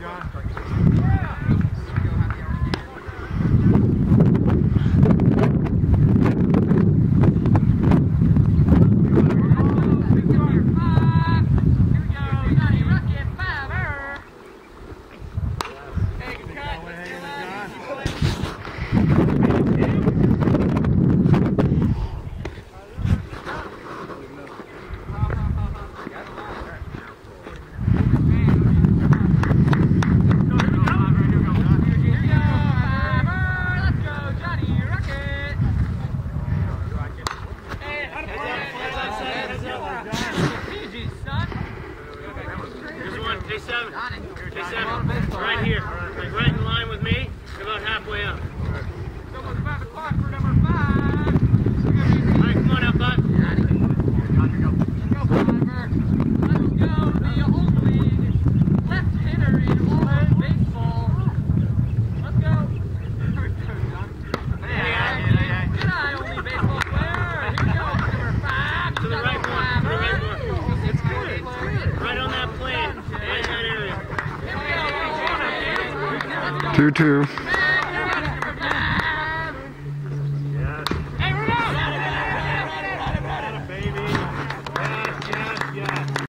John. J7. J7. Right here. Like right in line with me. About halfway up. Two two.